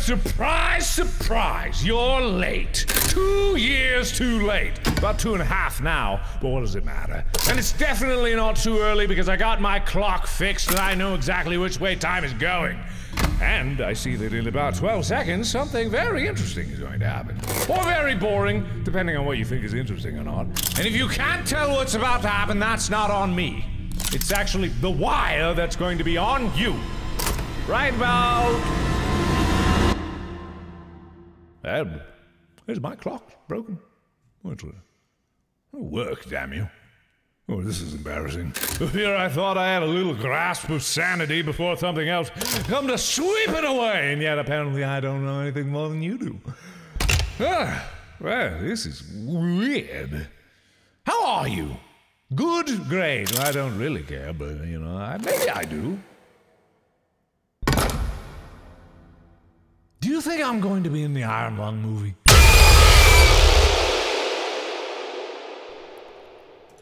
surprise, surprise, you're late. Two years too late. About two and a half now, but what does it matter? And it's definitely not too early because I got my clock fixed and I know exactly which way time is going. And I see that in about 12 seconds, something very interesting is going to happen. Or very boring, depending on what you think is interesting or not. And if you can't tell what's about to happen, that's not on me. It's actually the wire that's going to be on you. Right about. Ed, is my clock broken? What's it? Oh, work, damn you. Oh, this is embarrassing. Here I thought I had a little grasp of sanity before something else come to sweep it away, and yet apparently I don't know anything more than you do. Ah, well, this is weird. How are you? Good, great. I don't really care, but you know, I, maybe I do. You think I'm going to be in the Iron Lung movie?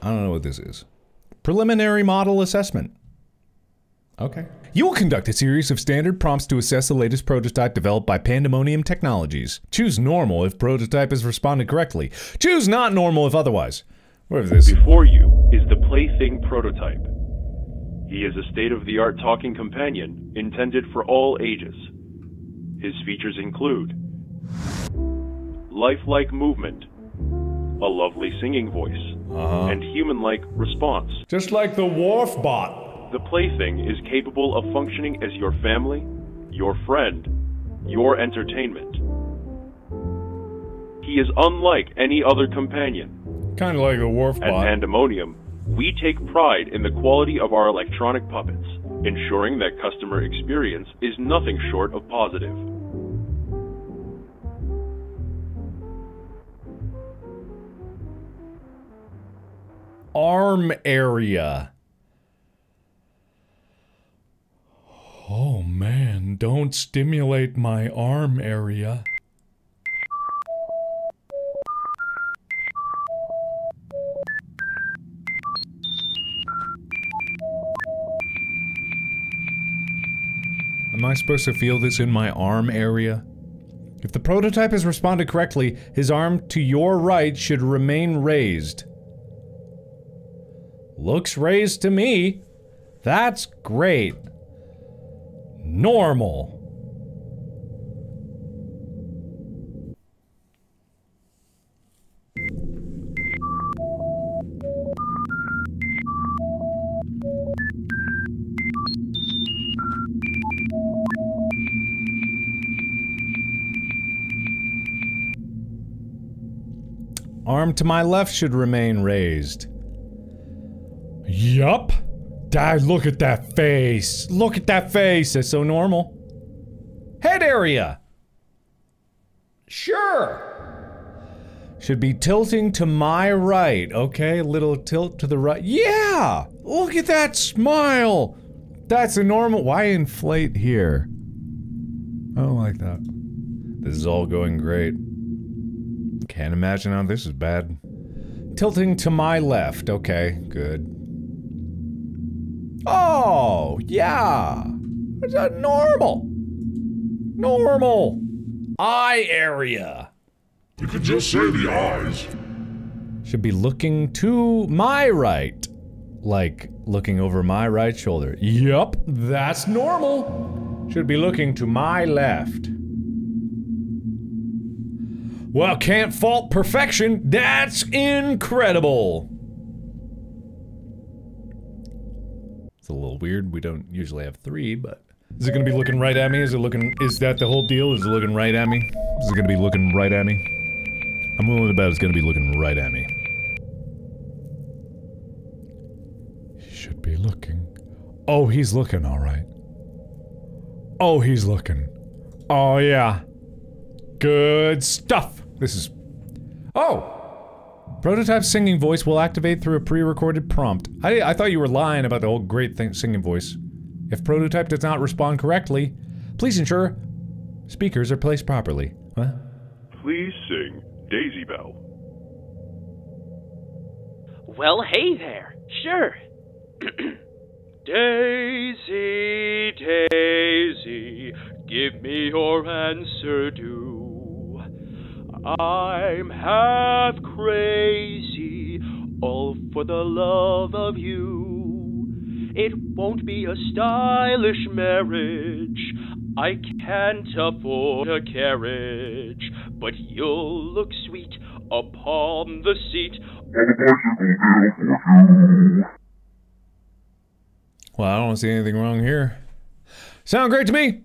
I don't know what this is. Preliminary model assessment. Okay. You will conduct a series of standard prompts to assess the latest prototype developed by Pandemonium Technologies. Choose normal if prototype has responded correctly. Choose not normal if otherwise. What is this? Before you is the Plaything prototype. He is a state-of-the-art talking companion intended for all ages. His features include lifelike movement, a lovely singing voice, Uh-huh. and human-like response. Just like the Wharf Bot. The Plaything is capable of functioning as your family, your friend, your entertainment. He is unlike any other companion. Kind of like the Wharf At Bot. Pandemonium, we take pride in the quality of our electronic puppets, ensuring that customer experience is nothing short of positive. Arm area. Oh man, don't stimulate my arm area. I supposed to feel this in my arm area? If the prototype has responded correctly, his arm to your right should remain raised. Looks raised to me. That's great. Normal. Arm to my left should remain raised. Yup. Dad, look at that face. Look at that face. That's so normal. Head area. Sure. Should be tilting to my right. Okay, a little tilt to the right. Yeah! Look at that smile. That's a normal. Why inflate here? I don't like that. This is all going great. Can't imagine how this is bad. Tilting to my left. Okay, good. Oh, yeah. It's that normal. Normal. Eye area. You could just say the eyes. Should be looking to my right. Like looking over my right shoulder. Yup, that's normal. Should be looking to my left. Well, can't fault perfection. That's incredible. It's a little weird. We don't usually have three, but is it gonna be looking right at me? Is it looking? Is that the whole deal? Is it looking right at me? Is it gonna be looking right at me? I'm willing to bet it's gonna be looking right at me. He should be looking. Oh, he's looking all right. Oh, he's looking. Oh yeah. Good stuff. This is. Oh. Prototype singing voice will activate through a pre-recorded prompt. I, I thought you were lying about the whole great thing singing voice. If prototype does not respond correctly, please ensure speakers are placed properly. What? Please sing Daisy Bell. Well, hey there. Sure. Daisy, Daisy, Give me your answer, do. I'm half crazy, all for the love of you. It won't be a stylish marriage. I can't afford a carriage, but you'll look sweet upon the seat. Well, I don't see anything wrong here. Sound great to me.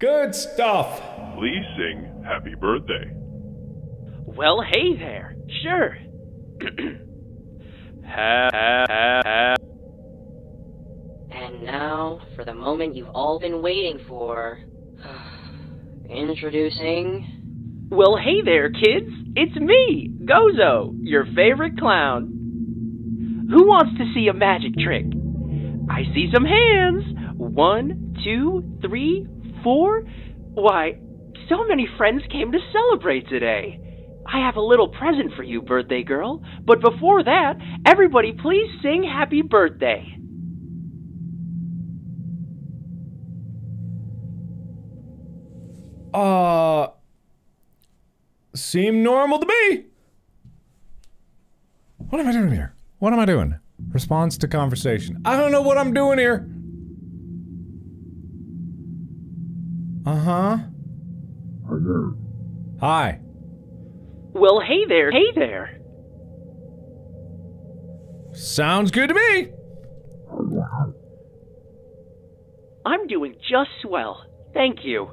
Good stuff. Please sing Happy Birthday. Well, hey there. Sure. ha, ha, ha, ha. And now, for the moment you've all been waiting for. Introducing. Well, hey there, kids. It's me, Gozo, your favorite clown. Who wants to see a magic trick? I see some hands. One, two, three, four. Why, so many friends came to celebrate today. I have a little present for you, birthday girl. But before that, everybody please sing happy birthday. Uh. Seem normal to me. What am I doing here? What am I doing? Response to conversation. I don't know what I'm doing here. Uh huh. Hi. Well, hey there, hey there. Sounds good to me. I'm doing just swell. Thank you.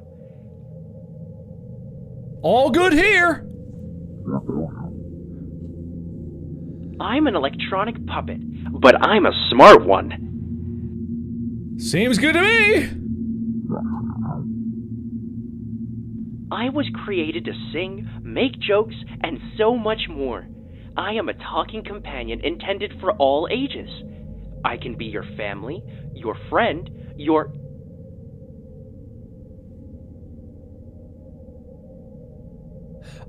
All good here. I'm an electronic puppet, but I'm a smart one. Seems good to me. I was created to sing, make jokes, and so much more. I am a talking companion intended for all ages. I can be your family, your friend, your.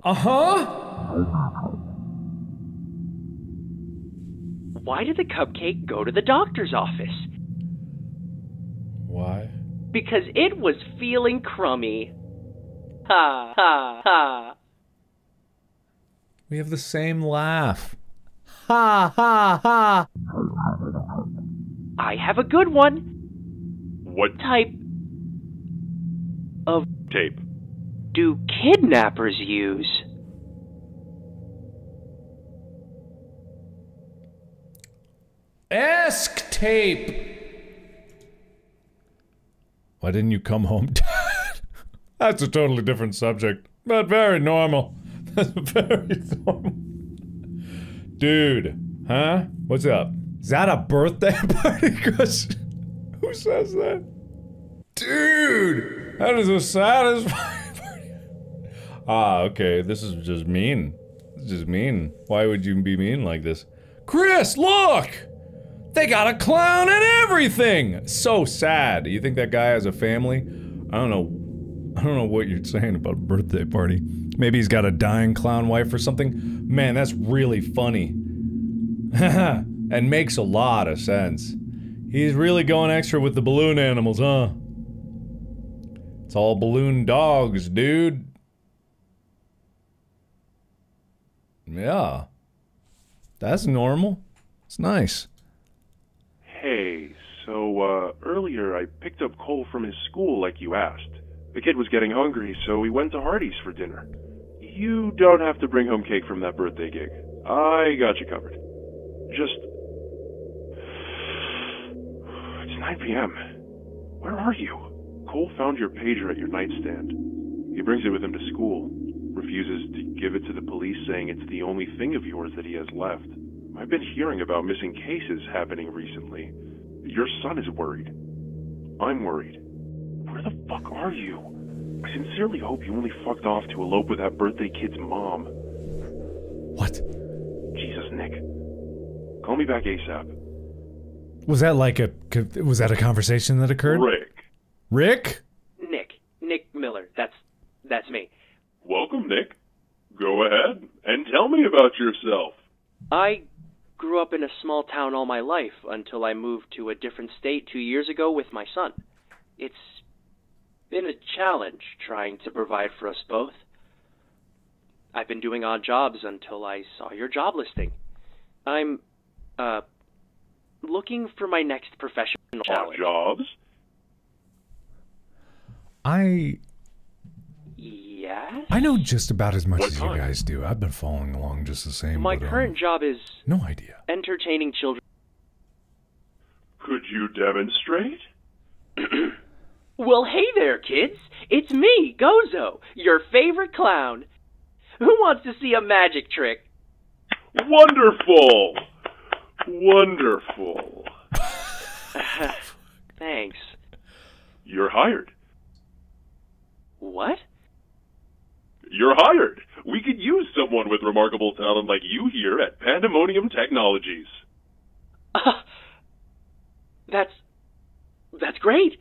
Uh huh. Why did the cupcake go to the doctor's office? Why? Because it was feeling crummy. Ha ha ha. We have the same laugh. Ha ha ha. I have a good one. What Type of tape? do kidnappers use? Ask tape. Why didn't you come home, Dad? That's a totally different subject, but very normal. That's very normal. Dude, huh? What's up? Is that a birthday party? Chris? Who says that? Dude, that is a satisfying party. Ah, okay. This is just mean. This is just mean. Why would you be mean like this? Chris, look! They got a clown and everything! So sad. You think that guy has a family? I don't know. I don't know what you're saying about a birthday party. Maybe he's got a dying clown wife or something? Man, that's really funny. and makes a lot of sense. He's really going extra with the balloon animals, huh? It's all balloon dogs, dude. Yeah. That's normal. It's nice. Hey, so, uh, earlier I picked up Cole from his school like you asked. The kid was getting hungry, so we went to Hardy's for dinner. You don't have to bring home cake from that birthday gig. I got you covered. Just. It's 9 p.m. Where are you? Cole found your pager at your nightstand. He brings it with him to school, refuses to give it to the police, saying it's the only thing of yours that he has left. I've been hearing about missing cases happening recently. Your son is worried. I'm worried. Where the fuck are you? I sincerely hope you only fucked off to elope with that birthday kid's mom. What? Jesus, Nick. Call me back ASAP. Was that like a was that a conversation that occurred? Rick. Rick? Nick. Nick Miller. That's that's me. Welcome, Nick. Go ahead and tell me about yourself. I grew up in a small town all my life until I moved to a different state two years ago with my son. It's been a challenge trying to provide for us both. I've been doing odd jobs until I saw your job listing. I'm, uh, looking for my next professional Odd jobs? I Yes? I know just about as much What as you guys do. I've been following along just the same. My but, um, current job is no idea. entertaining children. Could you demonstrate? Well, hey there, kids. It's me, Gozo, your favorite clown. Who wants to see a magic trick? Wonderful! Wonderful. Thanks. You're hired. What? You're hired. We could use someone with remarkable talent like you here at Pandemonium Technologies. Uh, that's that's great.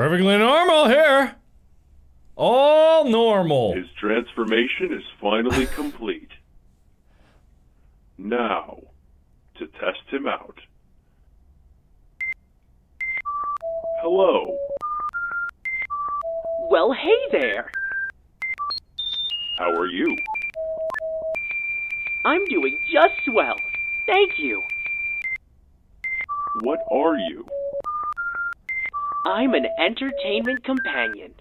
Perfectly normal here. All normal. His transformation is finally complete. Now, to test him out. Hello. Well, hey there. How are you? I'm doing just swell. Thank you. What are you? I'm an entertainment companion.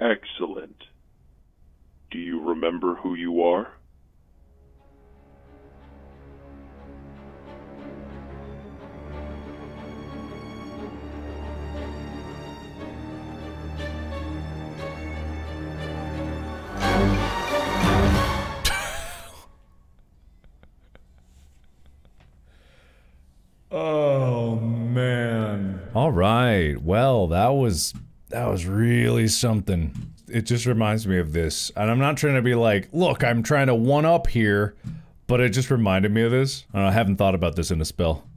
Excellent. Do you remember who you are? Was that was really something. It just reminds me of this. And I'm not trying to be like, look, I'm trying to one up here, but it just reminded me of this. I, know, I haven't thought about this in a spell.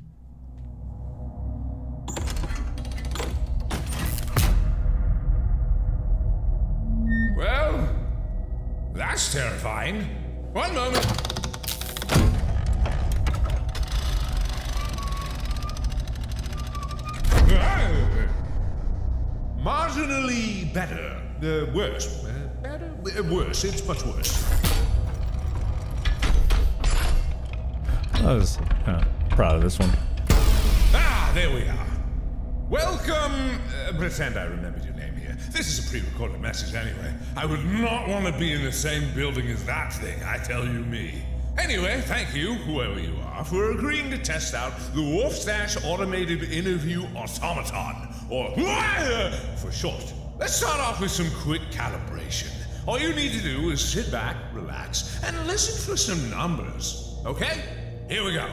To be in the same building as that thing, I tell you me. Anyway, thank you, whoever you are, for agreeing to test out the Warfstache Automated Interview Automaton, or for short. Let's start off with some quick calibration. All you need to do is sit back, relax, and listen for some numbers. Okay? Here we go.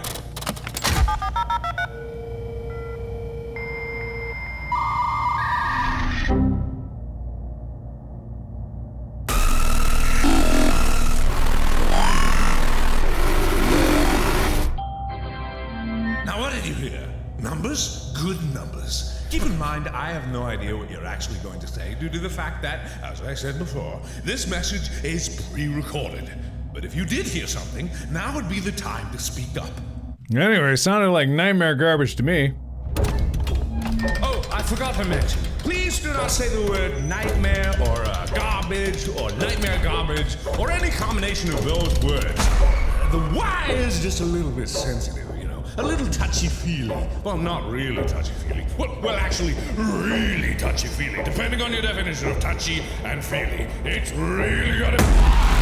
Keep in mind, I have no idea what you're actually going to say due to the fact that, as I said before, this message is pre recorded. But if you did hear something, now would be the time to speak up. Anyway, it sounded like nightmare garbage to me. Oh, I forgot to mention. Please do not say the word nightmare or uh, garbage or nightmare garbage or any combination of those words. The Y is just a little bit sensitive, a little touchy feely. Well, not really touchy feely. Well, well, actually, really touchy feely, depending on your definition of touchy and feely. It's really gonna.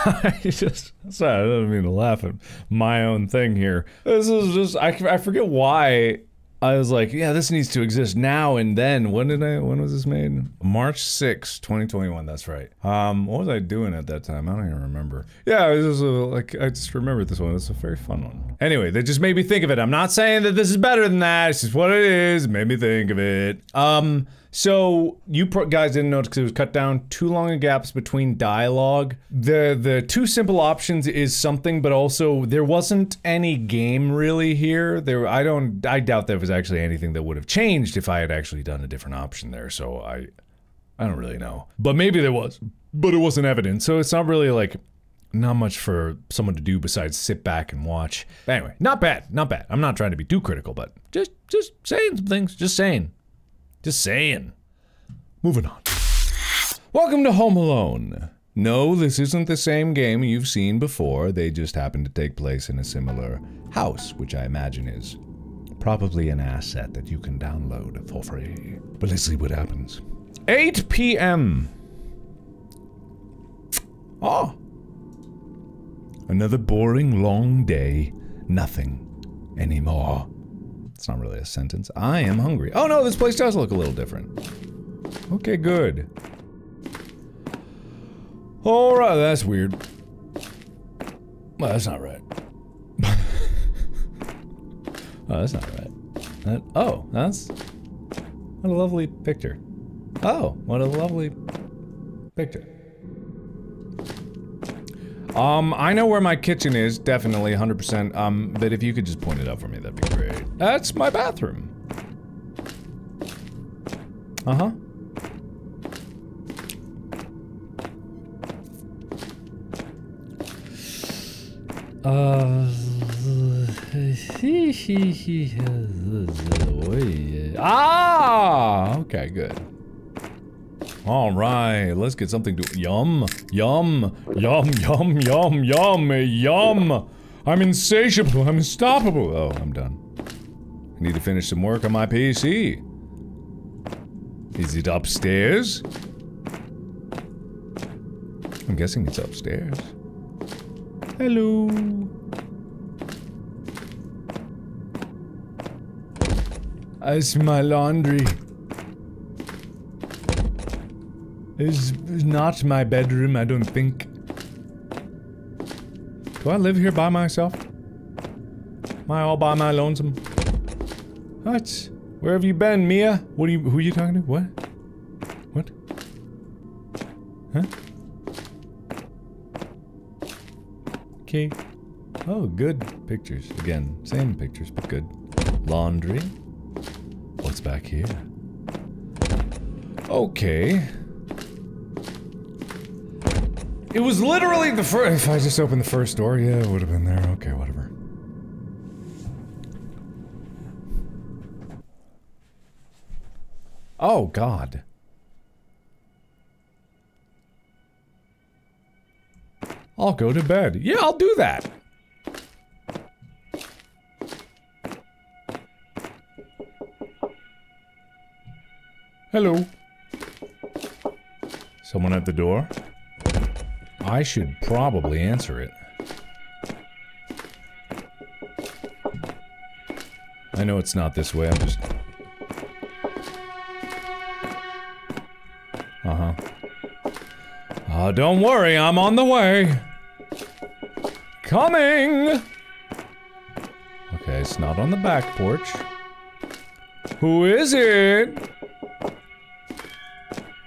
I just sorry, I don't mean to laugh at my own thing here. This is just I, I forget why I was like, yeah, this needs to exist now and then. When did I? When was this made? March 6, 2021. That's right. Um, what was I doing at that time? I don't even remember. Yeah, it was just, uh, like I just remembered this one. It's a very fun one. Anyway, that just made me think of it. I'm not saying that this is better than that. It's just what it is. It made me think of it. Um, so you guys didn't notice because it was cut down too long of gaps between dialogue. The the two simple options is something, but also there wasn't any game really here. There I don't I doubt there was actually anything that would have changed if I had actually done a different option there. So I I don't really know. But maybe there was, but it wasn't evident. So it's not really like not much for someone to do besides sit back and watch. Anyway, not bad, not bad. I'm not trying to be too critical, but just just saying some things, just saying. Just saying. Moving on. Welcome to Home Alone. No, this isn't the same game you've seen before. They just happen to take place in a similar house, which I imagine is probably an asset that you can download for free. But let's see what happens. 8 p.m. Oh. Ah. Another boring long day. Nothing anymore. It's not really a sentence. I am hungry. Oh no, this place does look a little different. Okay, good. Alright, that's weird. Well, that's not right. oh, that's not right. That, oh, that's... What a lovely picture. Oh, what a lovely picture. Um, I know where my kitchen is, definitely, 100%. Um, but if you could just point it out for me, that'd be great. That's my bathroom. Uh-huh. Uh, ah, okay, good. All right, let's get something to yum, yum, yum, yum, yum, yum, yum. I'm insatiable. I'm unstoppable. Oh, I'm done. I need to finish some work on my PC. Is it upstairs? I'm guessing it's upstairs. Hello. It's my laundry. It's not my bedroom, I don't think. Do I live here by myself? Am I all by my lonesome? What? Where have you been, Mia? What are you- who are you talking to? What? What? Huh? Okay. Oh, good pictures. Again, same pictures, but good. Laundry. What's back here? Okay. It was literally the first. If I just opened the first door, yeah, it would have been there. Okay, whatever. Oh, God. I'll go to bed. Yeah, I'll do that. Hello. Someone at the door? I should probably answer it. I know it's not this way, I'm just... Uh-huh. Uh, don't worry, I'm on the way. Coming! Okay, it's not on the back porch. Who is it?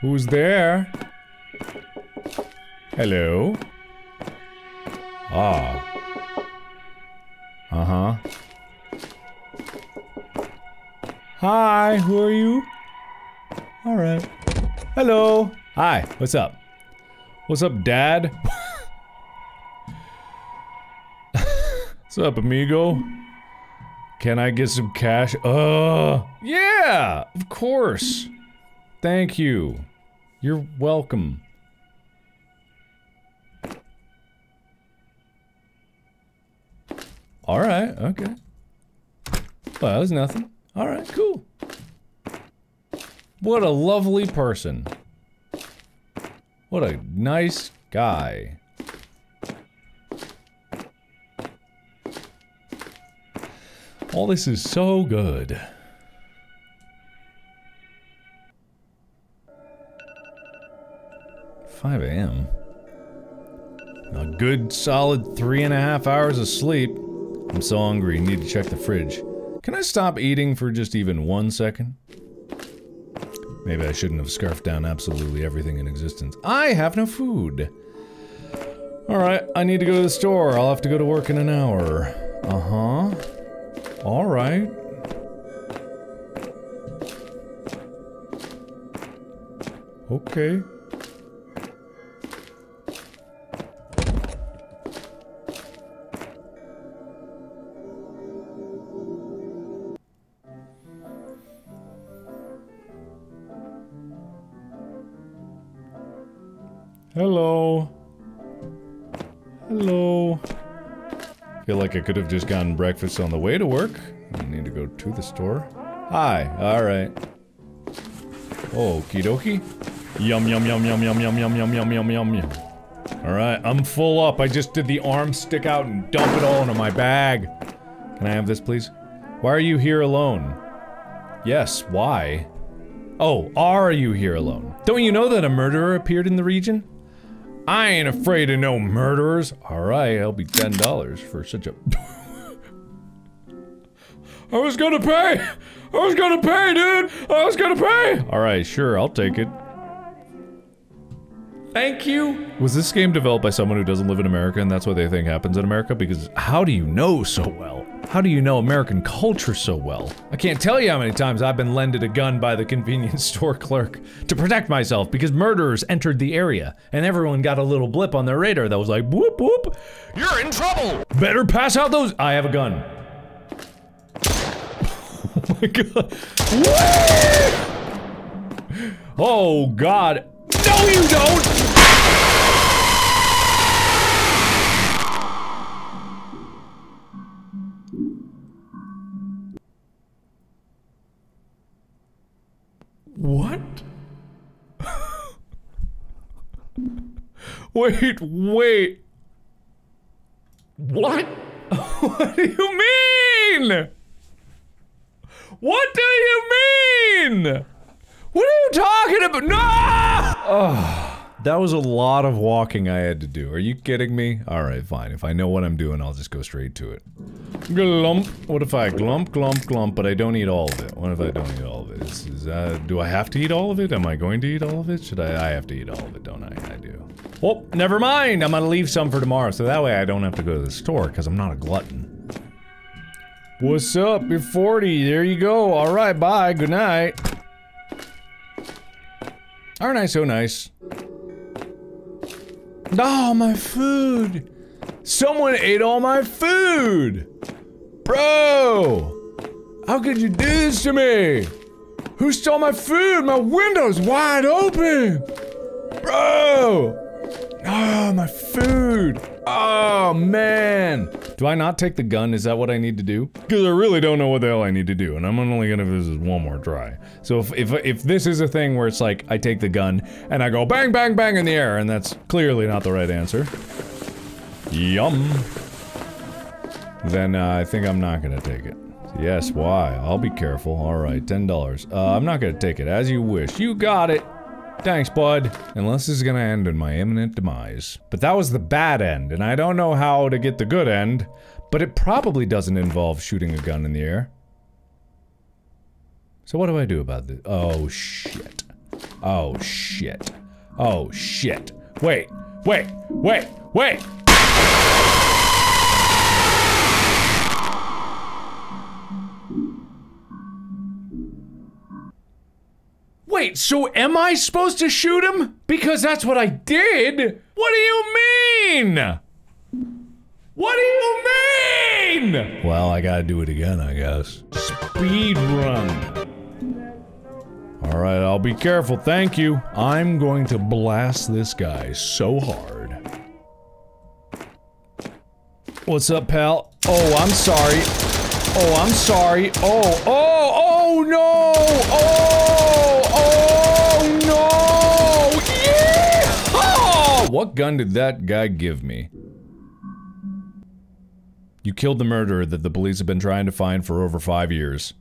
Who's there? Hello? Ah. Uh-huh. Hi, who are you? Alright. Hello. Hi, what's up? What's up, Dad? what's up, amigo? Can I get some cash? Uh, yeah, of course. Thank you. You're welcome. All right, okay. Well, that was nothing. All right, cool. What a lovely person. What a nice guy. All this is so good. Five a.m. A good solid three and a half hours of sleep. I'm so hungry, need to check the fridge. Can I stop eating for just even one second? Maybe I shouldn't have scarfed down absolutely everything in existence. I have no food. Alright, I need to go to the store. I'll have to go to work in an hour. Uh-huh. Alright. Okay. Hello. Hello. Feel like I could have just gotten breakfast on the way to work. I need to go to the store. Hi. Alright. Okie dokie. Yum yum yum yum yum yum yum yum yum yum yum yum. Alright, I'm full up. I just did the arm stick out and dump it all into my bag. Can I have this, please? Why are you here alone? Yes, why? Oh, are you here alone? Don't you know that a murderer appeared in the region? I ain't afraid of no murderers. Alright, I'll be $10 for such a... I was gonna pay! I was gonna pay, dude! I was gonna pay! Alright, sure, I'll take it. Thank you! Was this game developed by someone who doesn't live in America and that's what they think happens in America? Because how do you know so well? How do you know American culture so well? I can't tell you how many times I've been lended a gun by the convenience store clerk to protect myself because murderers entered the area and everyone got a little blip on their radar that was like, whoop whoop, You're in trouble! better pass out those- I have a gun. oh my god. Whee! Oh god. No you don't! What? wait, wait. What? what do you mean? What do you mean? What are you talking about? No! Oh, that was a lot of walking I had to do. Are you kidding me? Alright, fine. If I know what I'm doing, I'll just go straight to it. Glump. What if I glump, glump, glump, but I don't eat all of it? What if I don't eat all of it? Is, uh, do I have to eat all of it? Am I going to eat all of it? Should I? I have to eat all of it, don't I? I do. Well, never mind. I'm gonna leave some for tomorrow, so that way I don't have to go to the store, because I'm not a glutton. What's up? You're 40. There you go. Alright, bye. Good night. Aren't I so nice? Oh, my food! Someone ate all my food! Bro! How could you do this to me? Who stole my food? My window's wide open! Bro! Ah, my food! Oh, man! Do I not take the gun? Is that what I need to do? Because I really don't know what the hell I need to do, and I'm only gonna visit one more try. So if, if, if this is a thing where it's like, I take the gun, and I go bang, bang, bang in the air, and that's clearly not the right answer. Yum. Then uh, I think I'm not gonna take it. Yes, why? I'll be careful. Alright, $10. Uh, I'm not gonna take it. As you wish. You got it! Thanks, bud. Unless this is gonna end in my imminent demise. But that was the bad end, and I don't know how to get the good end, but it probably doesn't involve shooting a gun in the air. So what do I do about this? Oh, shit. Oh, shit. Oh, shit. Wait, wait, wait, wait! Wait, so am I supposed to shoot him? Because that's what I did! What do you mean? What do you mean? Well, I gotta do it again, I guess. Speed run. Alright, I'll be careful, thank you. I'm going to blast this guy so hard. What's up, pal? Oh, I'm sorry. Oh, I'm sorry. Oh, oh, oh no! Oh, What gun did that guy give me? You killed the murderer that the police have been trying to find for over five years.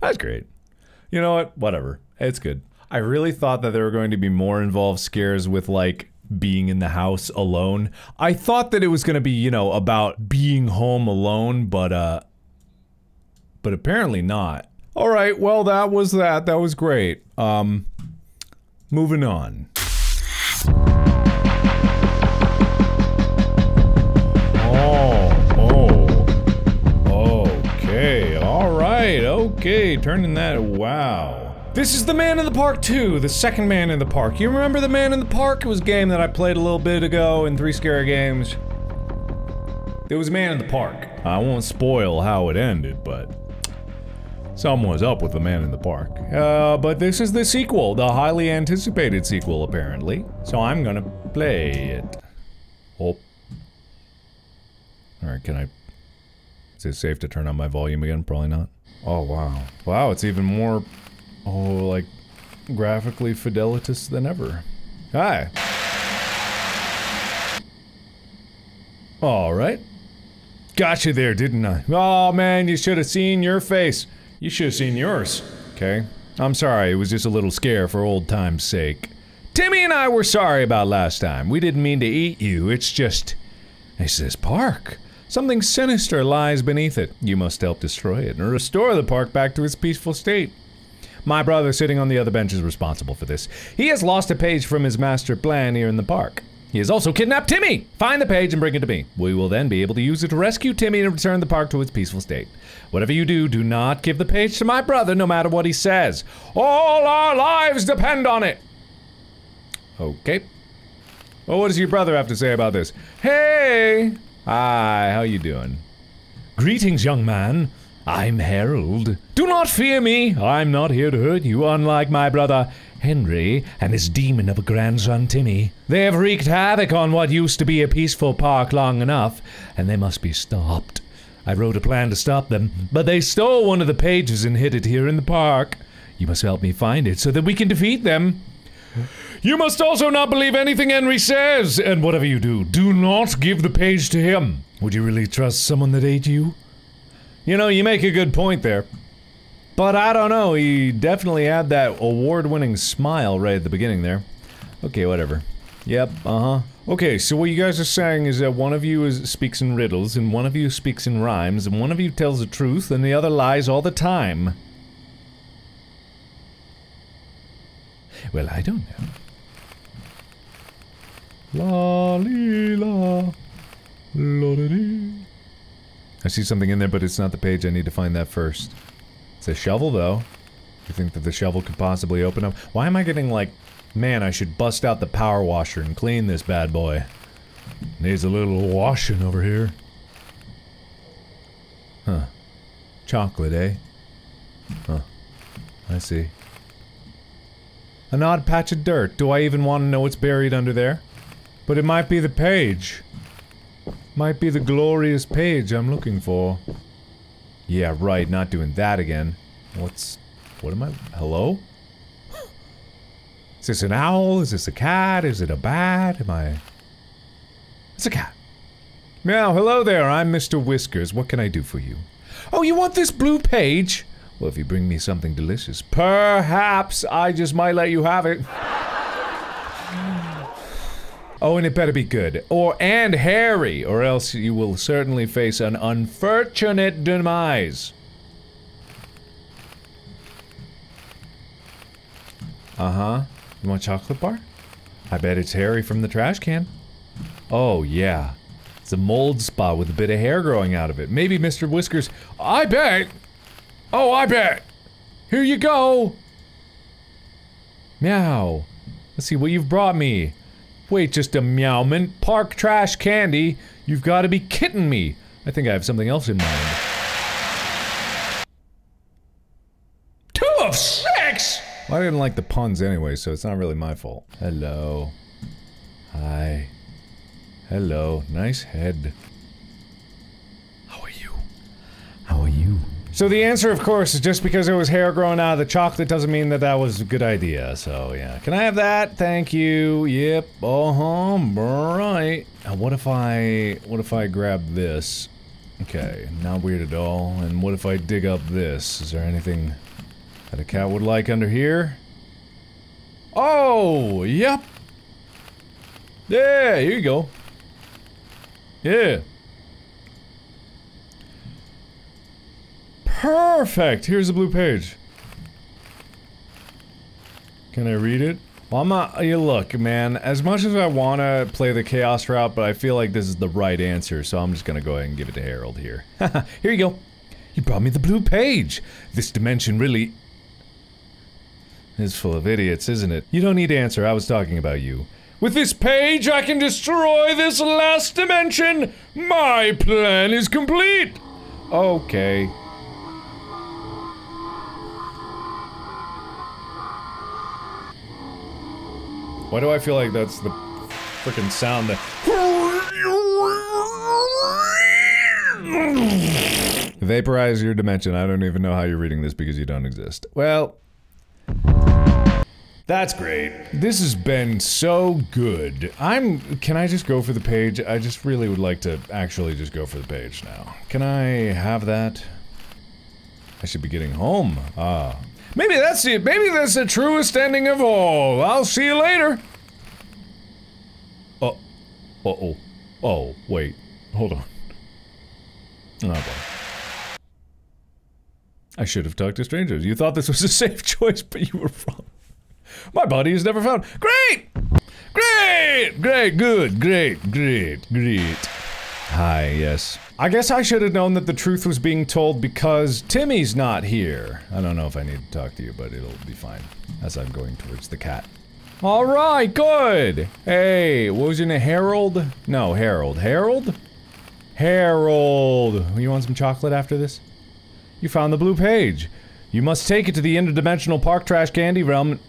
That's great. You know what? Whatever. It's good. I really thought that there were going to be more involved scares with like being in the house alone. I thought that it was going to be, you know, about being home alone, but uh but apparently not. All right, well that was that. That was great. Um moving on. Okay. Turning that. Wow. This is the Man in the Park 2, the second Man in the Park. You remember the Man in the Park? It was a game that I played a little bit ago in Three Scary Games. There was a Man in the Park. I won't spoil how it ended, but something was up with the Man in the Park. Uh, but this is the sequel, the highly anticipated sequel, apparently. So I'm gonna play it. Oh. Alright, can I... Is it safe to turn on my volume again? Probably not. Oh, wow. Wow, it's even more... Oh, like... Graphically fidelitous than ever. Hi. Alright. Got you there, didn't I? Oh man, you should have seen your face. You should have seen yours. Okay. I'm sorry, it was just a little scare for old time's sake. Timmy and I were sorry about last time. We didn't mean to eat you, it's just. It's this park. Something sinister lies beneath it. You must help destroy it and restore the park back to its peaceful state. My brother, sitting on the other bench, is responsible for this. He has lost a page from his master plan here in the park. He has also kidnapped Timmy! Find the page and bring it to me. We will then be able to use it to rescue Timmy and return the park to its peaceful state. Whatever you do, do not give the page to my brother no matter what he says. All our lives depend on it! Okay. Well, what does your brother have to say about this? Hey! Hi, how you doing? Greetings, young man. I'm Harold. Do not fear me. I'm not here to hurt you, unlike my brother Henry and his demon of a grandson Timmy. They have wreaked havoc on what used to be a peaceful park long enough, and they must be stopped. I wrote a plan to stop them, but they stole one of the pages and hid it here in the park. You must help me find it so that we can defeat them. You must also not believe anything Henry says, and whatever you do, do not give the page to him. Would you really trust someone that ate you? You know, you make a good point there. But I don't know, he definitely had that award-winning smile right at the beginning there. Okay, whatever. Yep, uh-huh. Okay, so what you guys are saying is that one of you is, speaks in riddles, and one of you speaks in rhymes, and one of you tells the truth, and the other lies all the time. Well, I don't know. La la. La. I see something in there, but it's not the page. I need to find that first. It's a shovel, though. You think that the shovel could possibly open up? Why am I getting like... Man, I should bust out the power washer and clean this bad boy. Needs a little washing over here. Huh. Chocolate, eh? Huh. I see. An odd patch of dirt. Do I even want to know what's buried under there? But it might be the page. Might be the glorious page I'm looking for. Yeah, right, not doing that again. What's... What am I... Hello? Is this an owl? Is this a cat? Is it a bat? Am I... It's a cat. Meow, hello there, I'm Mr. Whiskers. What can I do for you? Oh, you want this blue page? Well, if you bring me something delicious, perhaps I just might let you have it. Oh, and it better be good. Or, and hairy, or else you will certainly face an unfortunate demise. Uh-huh. You want chocolate bar? I bet it's Harry from the trash can. Oh, yeah. It's a mold spot with a bit of hair growing out of it. Maybe Mr. Whiskers- I bet! Oh, I bet! Here you go! Meow. Let's see what you've brought me. Wait just a meowman. Park trash candy. You've got to be kidding me. I think I have something else in mind. Two of six? Well, I didn't like the puns anyway, so it's not really my fault. Hello. Hi. Hello. Nice head. How are you? How are you? So the answer, of course, is just because there was hair growing out of the chocolate doesn't mean that that was a good idea. So yeah, can I have that? Thank you. Yep. Uh huh. Right. What if I what if I grab this? Okay, not weird at all. And what if I dig up this? Is there anything that a cat would like under here? Oh, yep. Yeah, here you go. Yeah. Perfect! Here's the blue page. Can I read it? Well, I'm not- you look, man, as much as I wanna play the chaos route, but I feel like this is the right answer, so I'm just gonna go ahead and give it to Harold here. here you go. You brought me the blue page! This dimension really is full of idiots, isn't it? You don't need to answer, I was talking about you. With this page, I can destroy this last dimension! My plan is complete! Okay. Why do I feel like that's the freaking sound that. Vaporize your dimension. I don't even know how you're reading this because you don't exist. Well. That's great. This has been so good. I'm. Can I just go for the page? I just really would like to actually just go for the page now. Can I have that? I should be getting home. Ah. Maybe that's the Maybe that's the truest ending of all. I'll see you later. Oh. Uh oh. Oh, wait. Hold on. Oh, boy. I should have talked to strangers. You thought this was a safe choice, but you were wrong. My body is never found. Great! Great! Great, good, great, great, great. Hi, yes. I guess I should have known that the truth was being told because Timmy's not here. I don't know if I need to talk to you, but it'll be fine as I'm going towards the cat. Alright, good! Hey, what was your name? Harold? No, Harold. Harold? Harold! You want some chocolate after this? You found the blue page. You must take it to the interdimensional park trash candy realm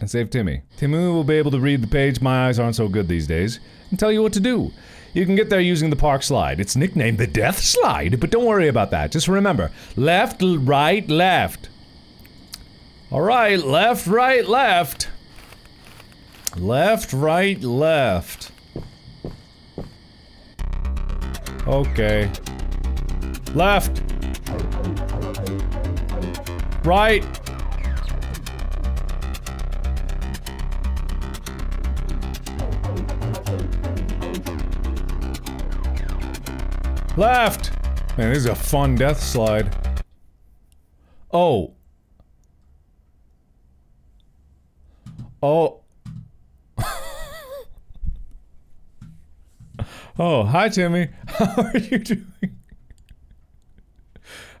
and save Timmy. Timmy will be able to read the page, my eyes aren't so good these days, and tell you what to do. You can get there using the park slide. It's nicknamed the Death Slide, but don't worry about that. Just remember, left, right, left. Alright, left, right, left. Left, right, left. Okay. Left. Right. Left! Man, this is a fun death slide. Oh. Oh. oh, hi Timmy. How are you doing?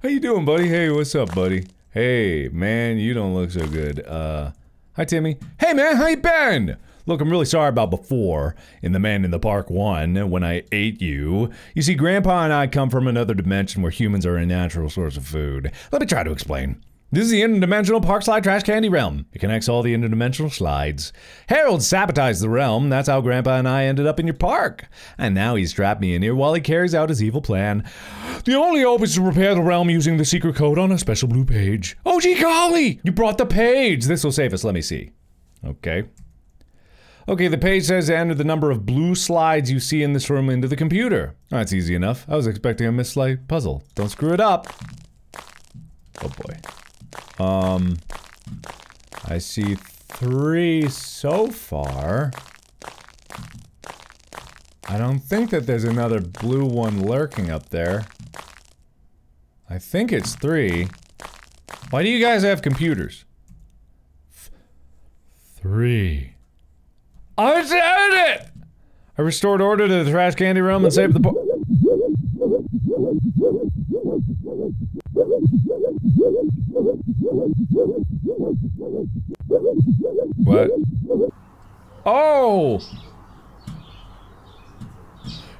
How you doing, buddy? Hey, what's up, buddy? Hey, man, you don't look so good. Uh, hi Timmy. Hey man, how you been? Look, I'm really sorry about before, in The Man in the Park 1, when I ate you. You see, Grandpa and I come from another dimension where humans are a natural source of food. Let me try to explain. This is the interdimensional park slide trash candy realm. It connects all the interdimensional slides. Harold sabotaged the realm. That's how Grandpa and I ended up in your park. And now he's trapped me in here while he carries out his evil plan. The only hope is to repair the realm using the secret code on a special blue page. Oh, gee golly! You brought the page! This will save us. Let me see. Okay. Okay, the page says enter the number of blue slides you see in this room into the computer. That's easy enough. I was expecting a Myst-like puzzle. Don't screw it up. Oh boy. Um, I see three so far. I don't think that there's another blue one lurking up there. I think it's three. Why do you guys have computers? Th three. I said it! I restored order to the trash candy room and saved the po- What? Oh!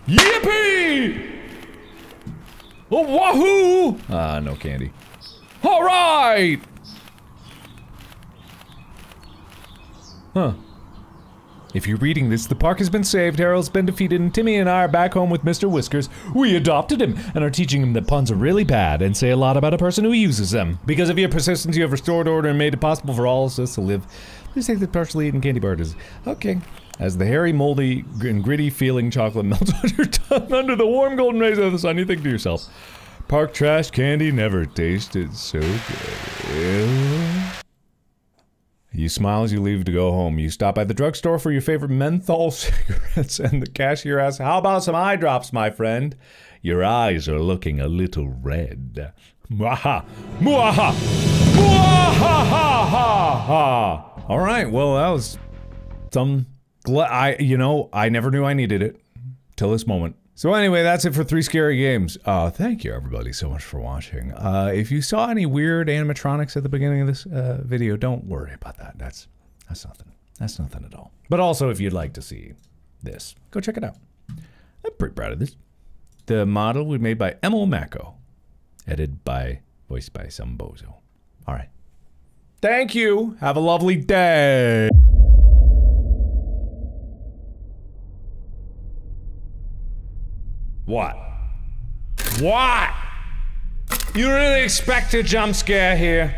Yippee! Oh, wahoo! Ah, no candy. All right! Huh. If you're reading this, the park has been saved, Harold's been defeated, and Timmy and I are back home with Mr. Whiskers. We adopted him and are teaching him that puns are really bad and say a lot about a person who uses them. Because of your persistence, you have restored order and made it possible for all of us to live. Please take the partially eaten candy bar. Okay. As the hairy, moldy, and gritty feeling chocolate melts on your tongue under the warm golden rays of the sun, you think to yourself, Park trash candy never tasted so good. You smile as you leave to go home. You stop by the drugstore for your favorite menthol cigarettes, and the cashier asks, How about some eye drops, my friend? Your eyes are looking a little red. Mwaha! Mwaha! Mwaha! All right, well, that was some. I, you know, I never knew I needed it till this moment. So anyway, that's it for three scary games. Uh, thank you everybody so much for watching. Uh, if you saw any weird animatronics at the beginning of this uh, video, don't worry about that. That's that's nothing. That's nothing at all. But also, if you'd like to see this, go check it out. I'm pretty proud of this. The model was made by Emil Mako, edited by, voiced by some bozo. All right. Thank you. Have a lovely day. What? What? You really expect a jump scare here?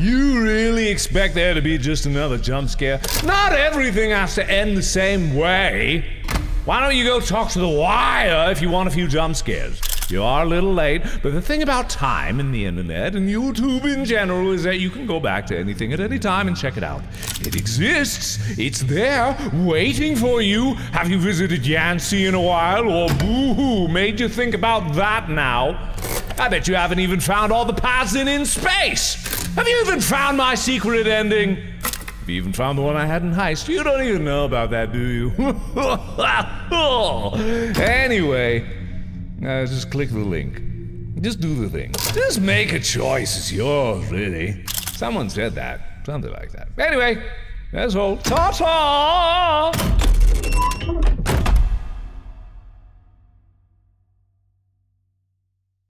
You really expect there to be just another jump scare? Not everything has to end the same way. Why don't you go talk to the wire if you want a few jump scares? You are a little late, but the thing about time and the internet and YouTube in general is that you can go back to anything at any time and check it out. It exists. It's there, waiting for you. Have you visited Yancey in a while or Boo-hoo made you think about that now? I bet you haven't even found all the paths in in space. Have you even found my secret ending? Have you even found the one I had in Heist? You don't even know about that, do you? anyway, uh, just click the link. Just do the thing. Just make a choice. It's yours, really. Someone said that. Something like that. Anyway, that's all. Ta-ta!